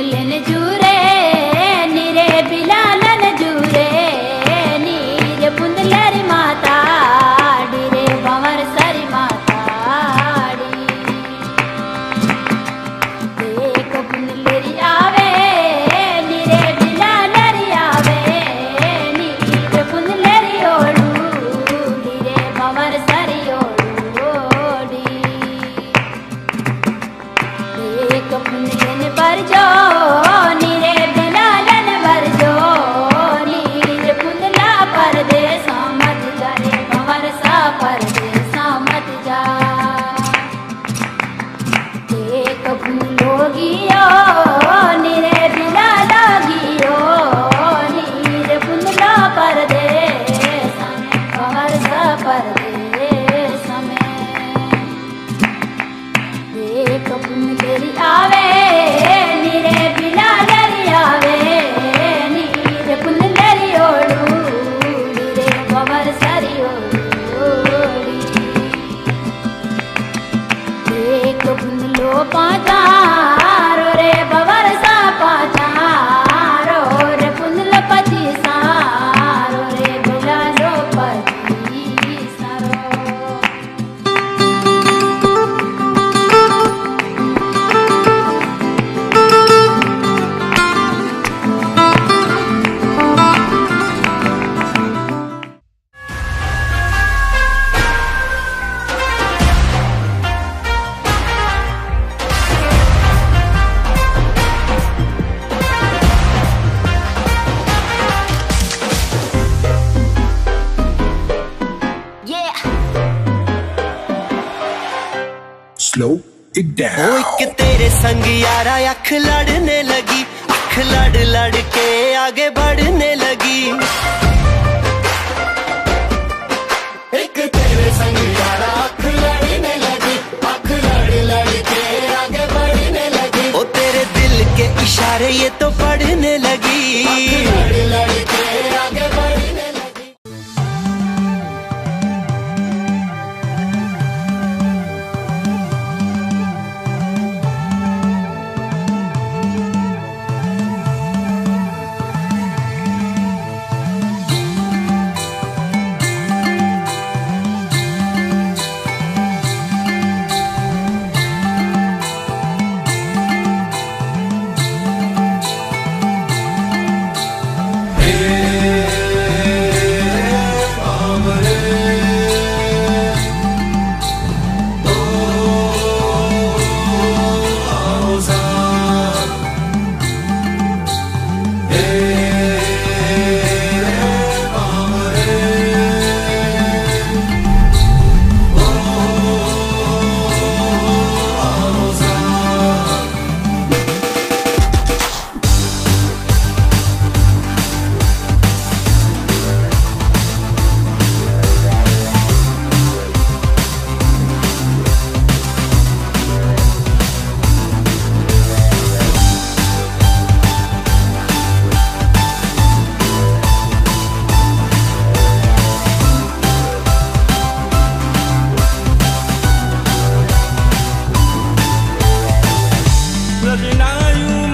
बदलन जो परदेस में देख तेरी आवे निरे बिलाल slow it down. एक तेरे संग यारा, अख लड़ने लगी। अख लड़ लड़ के आगे बढ़ने लगी। एक तेरे संग यारा, अख लड़ने लगी। अख लड़ लड़ के आगे बढ़ने लगी। ओ तेरे दिल के इशारे, ये तो you.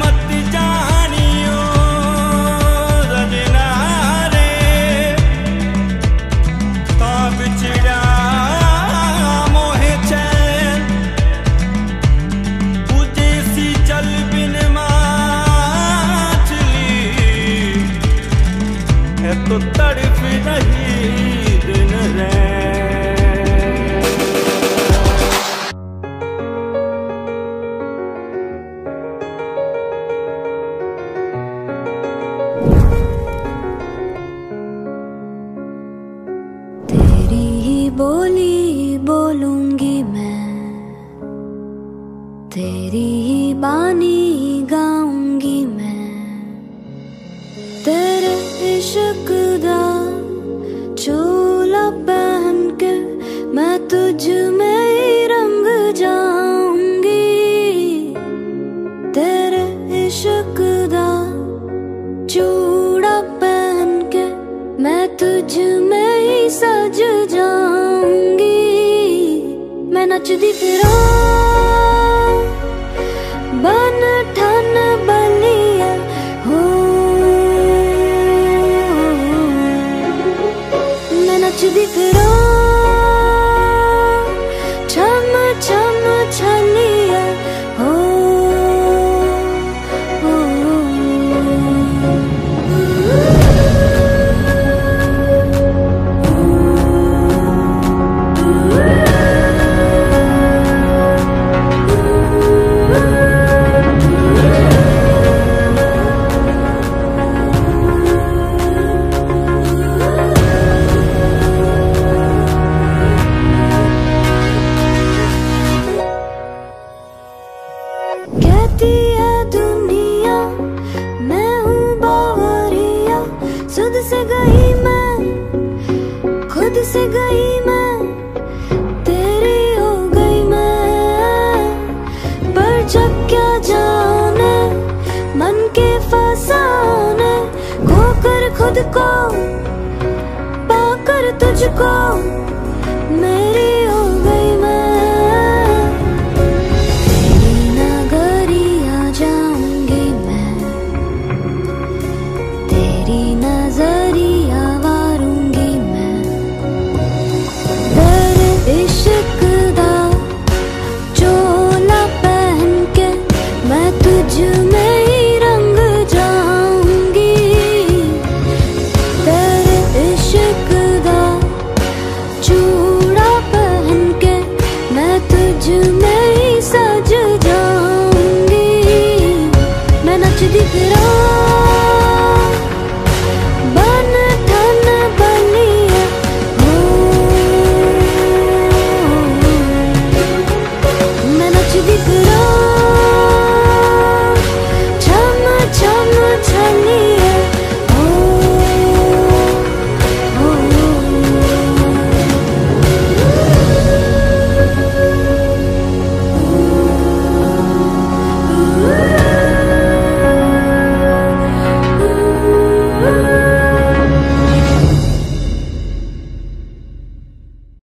इश्क चोला पहन के मैं तुझ में रंग जाऊँगी। तेरे इश्क चूड़ा पहन के मैं तुझ में सज जाऊँगी। मैं नचदी फिरा, बन गई मैं, खुद से गई मैं, तेरी हो गई मैं। पर जब क्या जाने, मन के फसाने, खोकर खुद को, पाकर तुझको